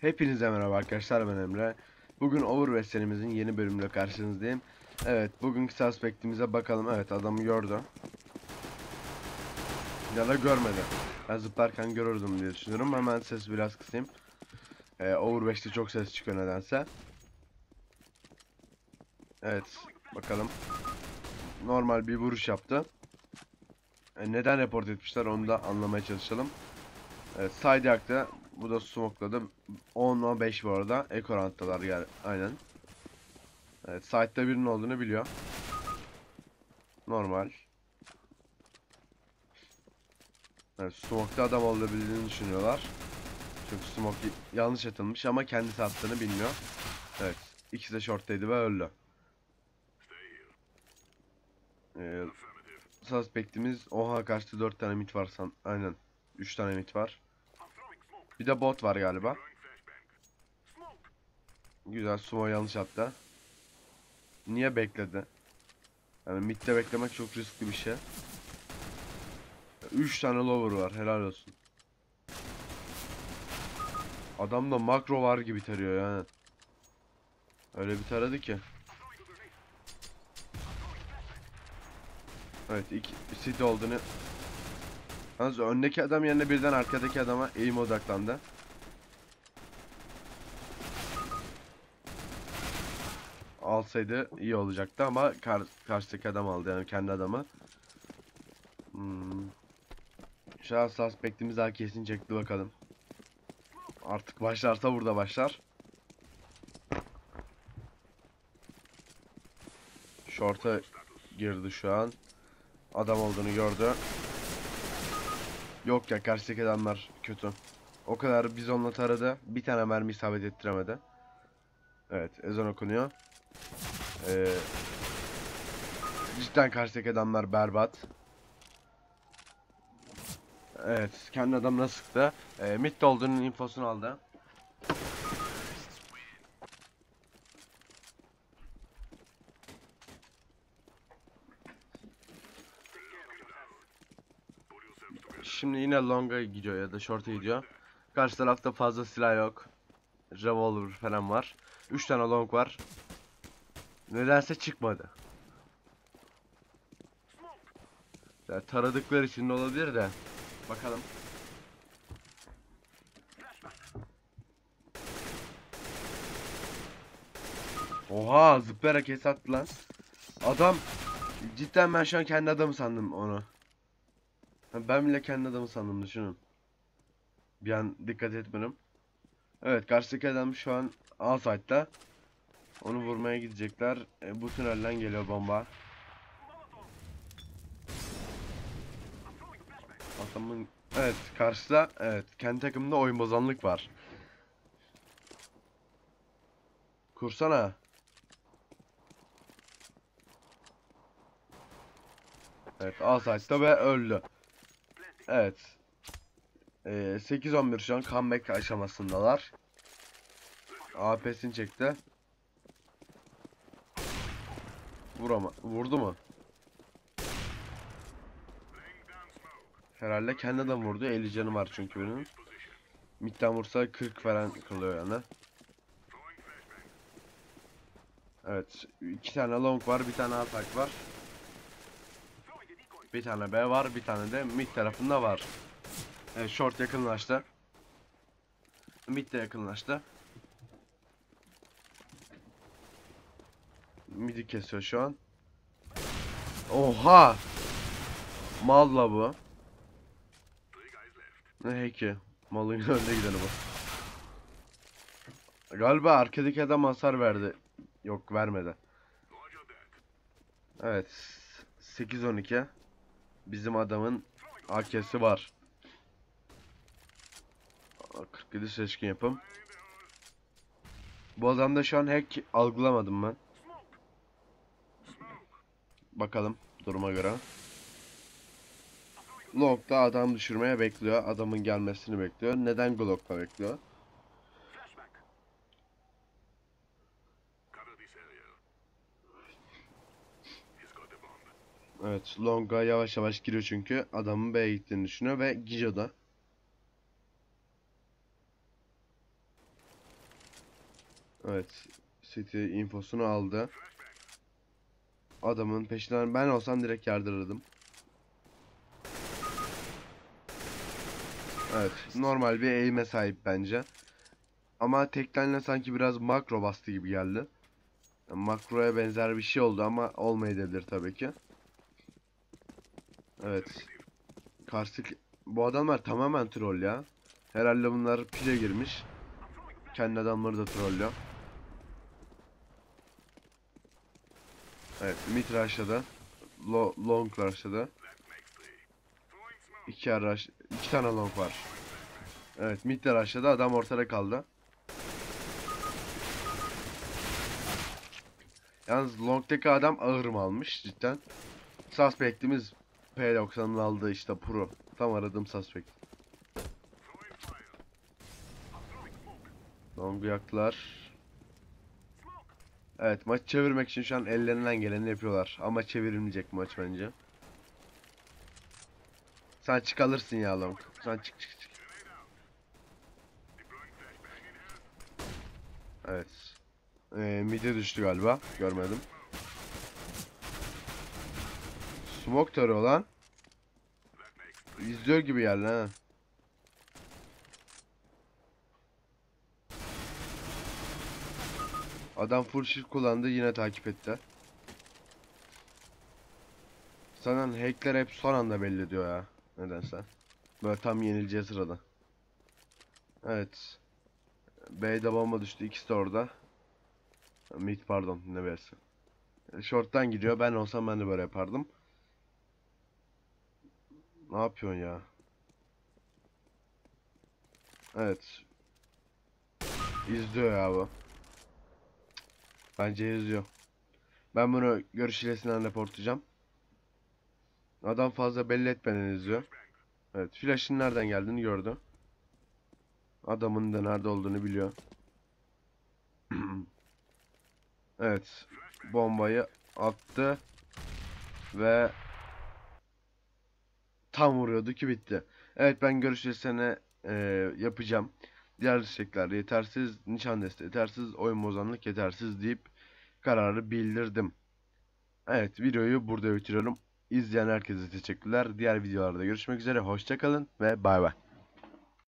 Hepinize merhaba arkadaşlar ben Emre. Bugün Overwatch serimizin yeni bölümüyle karşınızdayım. Evet bugünkü suspectimize bakalım. Evet adamı gördü. Ya da görmedi. Ben zıplarken görürdüm diye düşünüyorum. Hemen sesi biraz kısayım. Ee, Overwatch'te çok ses çıkıyor nedense. Evet bakalım. Normal bir vuruş yaptı. E, neden report etmişler onu da anlamaya çalışalım. Evet side yaktı. Bu da smokladı. 10 5 bu arada. Ekorant'talar yani. Aynen. Evet side'da birinin olduğunu biliyor. Normal. Evet smoke'ta adam olabildiğini düşünüyorlar. Çünkü smoke yanlış atılmış ama kendisi attığını bilmiyor. Evet. ikisi de short'taydı ve öldü. Ee, suspect'imiz oha kaçtı 4 tane mit var san. Aynen. 3 tane mit var. Bir de bot var galiba. Güzel sumo yanlış attı. Niye bekledi? Yani midde beklemek çok riskli bir şey. 3 tane lower var helal olsun. Adamda makro var gibi tarıyor yani. Öyle bir taradı ki. Evet iki city olduğunu Yalnız öndeki adam yerine birden arkadaki adama eğim odaklandı. Alsaydı iyi olacaktı ama kar karşıdaki adam aldı yani kendi adamı. Hmm. Şu an daha kesin çekti bakalım. Artık başlarsa burada başlar. Short'a girdi şu an. Adam olduğunu gördü. Yok ya karşıdaki adamlar kötü. O kadar biz onunla taradı. Bir tane mermi isabet ettiremedi. Evet ezan okunuyor. Ee, cidden karşıdaki adamlar berbat. Evet kendi adamına sıktı. Ee, mid olduğunun infosunu aldı. Şimdi yine long'a gidiyor ya da short'a gidiyor. Karşı tarafta fazla silah yok. Revolver falan var. 3 tane long var. Nedense çıkmadı. Ya taradıkları için olabilir de. Bakalım. Oha zıplayarak attı lan. Adam cidden ben şu an kendi adamı sandım onu. Ben bile kendi adamı sandım düşünün. Bir an dikkat etmedim. Evet karşıdaki adam şu an A. Onu vurmaya gidecekler. E, bu tünelden geliyor bomba. Adamın evet karşıda evet kendi takımında oyun bozanlık var. Kursana. Evet A site'da ve öldü. Evet. Ee, 8-11 şu an comeback aşamasındalar. AP'sini çekti. Vurama. Vurdu mu? Herhalde kendi adam vurdu. 50 canı var çünkü benim. Midden vursa 40 falan kalıyor yani. Evet. iki tane long var. Bir tane atak var. Bir tane B var. Bir tane de mid tarafında var. Evet short yakınlaştı. Mid de yakınlaştı. Mid'i kesiyor şu an. Oha! Malla bu. Ne heki? Malın önünde gideni bu. Galiba arkadaki adam hasar verdi. Yok vermedi. Evet. 8-12. Bizim adamın AK'si var. 47 seçkin yapım. Bu adamda şu an hack algılamadım ben. Bakalım duruma göre. Glock'ta adam düşürmeye bekliyor. Adamın gelmesini bekliyor. Neden Glock'ta bekliyor? Evet, Long'a yavaş yavaş giriyor çünkü adamın B'ye gittiğini düşünüyor ve Gijo'da. Evet. City infosunu aldı. Adamın peşinden ben olsam direkt yardırırdım. Evet. Normal bir eğime sahip bence. Ama teklenle sanki biraz makro bastı gibi geldi. Yani makroya benzer bir şey oldu ama olmayabilir tabii ki. Evet. Karşı bu adamlar tamamen troll ya. Herhalde bunlar pile girmiş. Kendi adamları da trollüyor. Evet, mid rush'ladı. Lo long rush'ladı. İki rush, iki tane long var. Evet, mid de rush'ladı. Adam ortada kaldı. Yalnız long'daki adam ağır mı almış cidden. Suspect'imiz P90'ın aldığı işte pro. Tam aradığım suspect. Long'u yaktılar. Evet maç çevirmek için şu an ellerinden geleni yapıyorlar. Ama çevirilmeyecek maç bence. Sen çık alırsın ya Long. Sen çık çık çık. Evet. Ee, mid'e düştü galiba. Görmedim. Smoke tarıyor lan. İzliyor gibi geldi ha. Adam full shift kullandı yine takip etti. Sanırım hackler hep son anda belli diyor ya. Nedense. Böyle tam yenileceği sırada. Evet. B'de bomba düştü. ikisi de orada. Mid pardon ne versi. Short'tan gidiyor. Ben olsam ben de böyle yapardım. Ne yapıyorsun ya? Evet. İzliyor ya bu. Bence izliyor. Ben bunu görüş hilesinden reportlayacağım. Adam fazla belli etmeden izliyor. Evet, flash'ın nereden geldiğini gördü. Adamın da nerede olduğunu biliyor. evet, bombayı attı ve tam vuruyordu ki bitti. Evet ben görüş hilesini e, yapacağım. Diğer destekler yetersiz, nişan desteği yetersiz, oyun bozanlık yetersiz deyip kararı bildirdim. Evet videoyu burada bitiriyorum. İzleyen herkese teşekkürler. Diğer videolarda görüşmek üzere. Hoşçakalın ve bay bay.